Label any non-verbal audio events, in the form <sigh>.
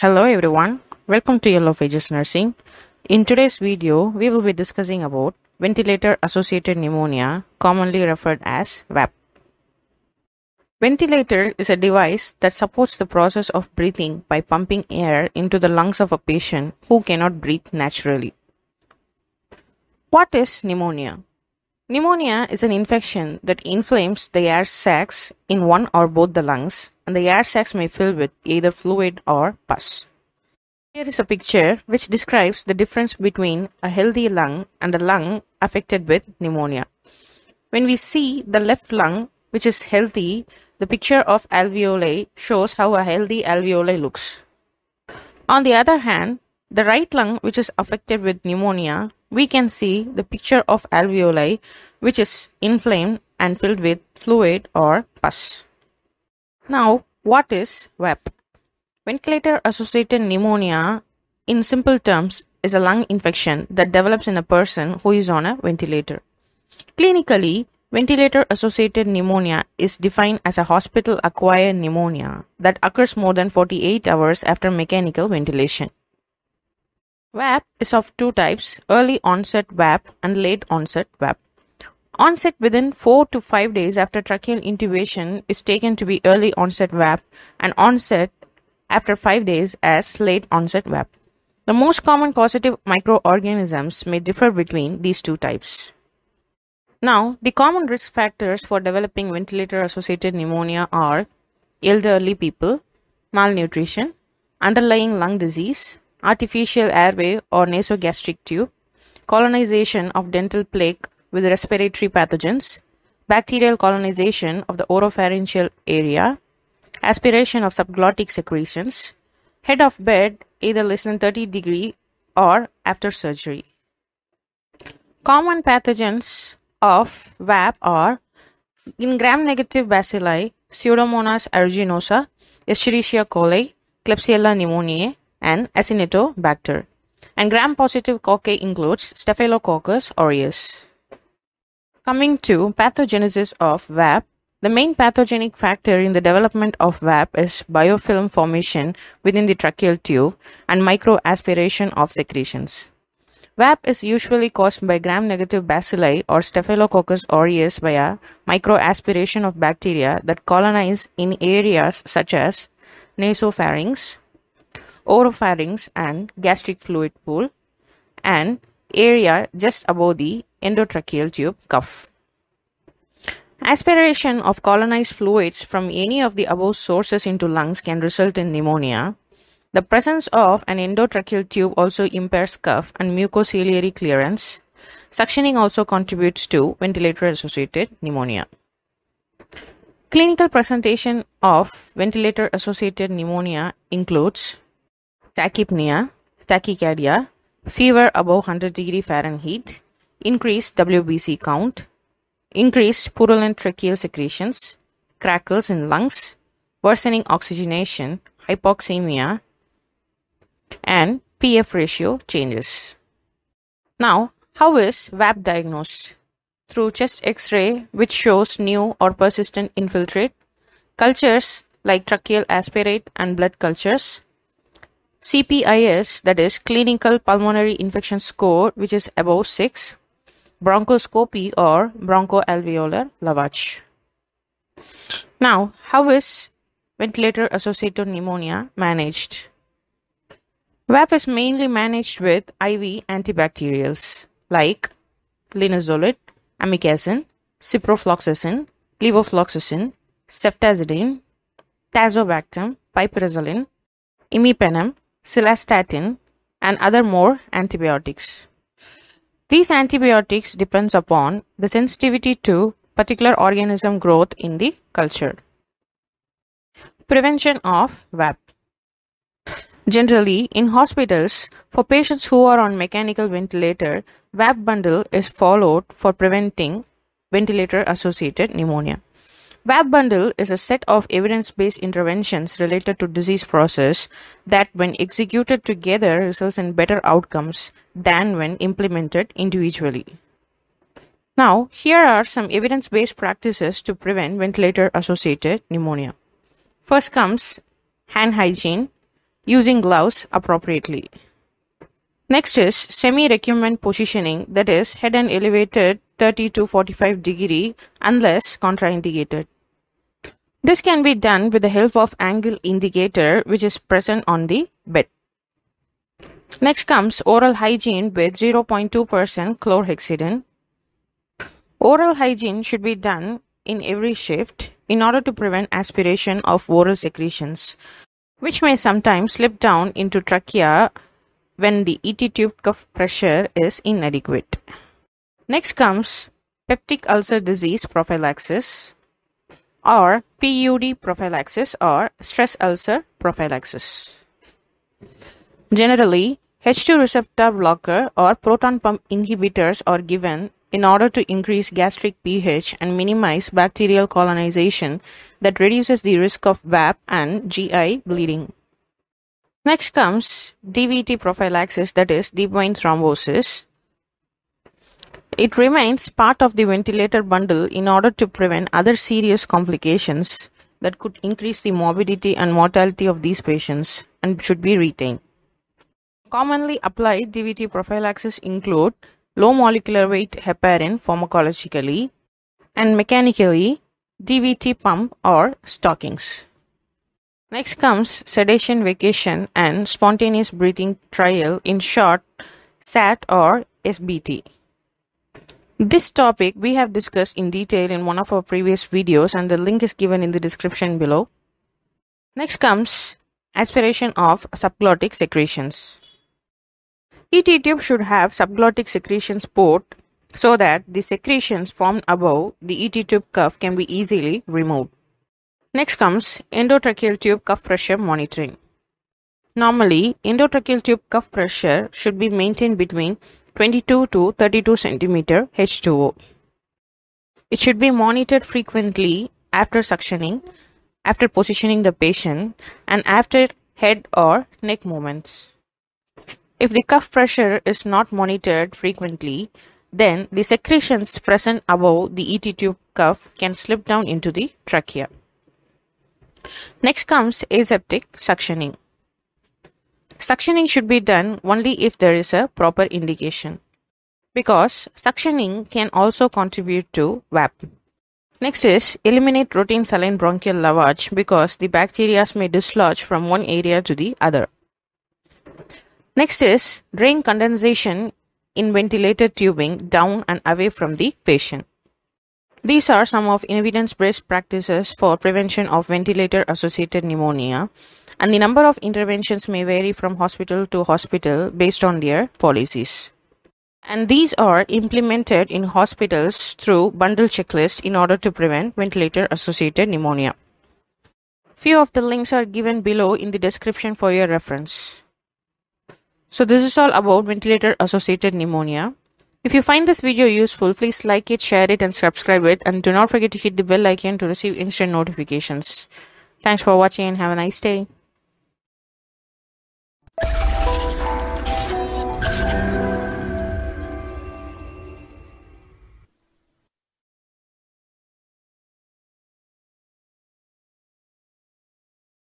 Hello everyone, welcome to Yellow Pages Nursing. In today's video, we will be discussing about ventilator associated pneumonia, commonly referred as VAP. Ventilator is a device that supports the process of breathing by pumping air into the lungs of a patient who cannot breathe naturally. What is pneumonia? Pneumonia is an infection that inflames the air sacs in one or both the lungs, and the air sacs may fill with either fluid or pus. Here is a picture which describes the difference between a healthy lung and a lung affected with pneumonia. When we see the left lung, which is healthy, the picture of alveoli shows how a healthy alveoli looks. On the other hand, the right lung, which is affected with pneumonia, we can see the picture of alveoli, which is inflamed and filled with fluid or pus. Now, what is VAP? Ventilator associated pneumonia, in simple terms, is a lung infection that develops in a person who is on a ventilator. Clinically, ventilator associated pneumonia is defined as a hospital acquired pneumonia that occurs more than 48 hours after mechanical ventilation. VAP is of two types early onset VAP and late onset VAP. Onset within 4 to 5 days after tracheal intubation is taken to be early onset VAP and onset after 5 days as late onset VAP. The most common causative microorganisms may differ between these two types. Now, the common risk factors for developing ventilator associated pneumonia are elderly people, malnutrition, underlying lung disease, artificial airway or nasogastric tube, colonization of dental plaque with respiratory pathogens, bacterial colonization of the oropharyngeal area, aspiration of subglottic secretions, head of bed either less than 30 degree or after surgery. Common pathogens of VAP are in gram-negative bacilli, Pseudomonas aeruginosa, Escherichia coli, Klebsiella pneumoniae, and Acinetobacter. And gram-positive cocci includes Staphylococcus aureus. Coming to pathogenesis of VAP, the main pathogenic factor in the development of VAP is biofilm formation within the tracheal tube and microaspiration of secretions. VAP is usually caused by gram-negative bacilli or Staphylococcus aureus via microaspiration of bacteria that colonize in areas such as nasopharynx, oropharynx and gastric fluid pool and area just above the endotracheal tube cuff. Aspiration of colonized fluids from any of the above sources into lungs can result in pneumonia. The presence of an endotracheal tube also impairs cuff and mucociliary clearance. Suctioning also contributes to ventilator associated pneumonia. Clinical presentation of ventilator associated pneumonia includes tachypnea, tachycardia, fever above 100 degree Fahrenheit, increased WBC count, increased purulent tracheal secretions, crackles in lungs, worsening oxygenation, hypoxemia, and PF ratio changes. Now, how is VAP diagnosed? Through chest X-ray, which shows new or persistent infiltrate, cultures like tracheal aspirate and blood cultures, CPIS, that is clinical pulmonary infection score, which is above 6, bronchoscopy or bronchoalveolar lavage. Now, how is ventilator associated pneumonia managed? VAP is mainly managed with IV antibacterials like linezolid, amikacin, ciprofloxacin, levofloxacin, ceftazidime, tazobactam, piperacillin, imipenem, cilastatin, and other more antibiotics. These antibiotics depends upon the sensitivity to particular organism growth in the culture. Prevention of VAP. Generally, in hospitals, for patients who are on mechanical ventilator, VAP bundle is followed for preventing ventilator associated pneumonia. VAP bundle is a set of evidence-based interventions related to disease process that when executed together results in better outcomes than when implemented individually. Now, here are some evidence-based practices to prevent ventilator-associated pneumonia. First comes hand hygiene. using gloves appropriately. Next is semi-recumbent positioning that is head and elevated 30 to 45 degree unless contraindicated. This can be done with the help of angle indicator which is present on the bed. Next comes oral hygiene with 0.2% chlorhexidine. Oral hygiene should be done in every shift in order to prevent aspiration of oral secretions, which may sometimes slip down into trachea when the ET tube cuff pressure is inadequate. Next comes peptic ulcer disease prophylaxis or PUD prophylaxis or stress ulcer prophylaxis. Generally, H2 receptor blocker or proton pump inhibitors are given in order to increase gastric pH and minimize bacterial colonization that reduces the risk of VAP and GI bleeding. Next comes DVT prophylaxis that is deep vein thrombosis. It remains part of the ventilator bundle in order to prevent other serious complications that could increase the morbidity and mortality of these patients and should be retained. Commonly applied DVT prophylaxis include low molecular weight heparin pharmacologically and mechanically DVT pump or stockings. Next comes sedation vacation and spontaneous breathing trial in short SAT or SBT. This topic we have discussed in detail in one of our previous videos and the link is given in the description below. Next comes aspiration of subglottic secretions. ET tube should have subglottic secretions port so that the secretions formed above the ET tube cuff can be easily removed. Next comes endotracheal tube cuff pressure monitoring. Normally, endotracheal tube cuff pressure should be maintained between 22 to 32 centimeter H2O. It should be monitored frequently after suctioning, after positioning the patient, and after head or neck movements. If the cuff pressure is not monitored frequently, then the secretions present above the ET tube cuff can slip down into the trachea. Next comes aseptic suctioning. Suctioning should be done only if there is a proper indication because suctioning can also contribute to VAP. Next is eliminate routine saline bronchial lavage because the bacteria may dislodge from one area to the other. Next is drain condensation in ventilated tubing down and away from the patient. These are some of evidence-based practices for prevention of ventilator-associated pneumonia, and the number of interventions may vary from hospital to hospital based on their policies. And these are implemented in hospitals through bundle checklist in order to prevent ventilator-associated pneumonia. Few of the links are given below in the description for your reference. So this is all about ventilator-associated pneumonia. If you find this video useful, please like it, share it and subscribe it and do not forget to hit the bell icon to receive instant notifications. Thanks for watching and have a nice day you <laughs>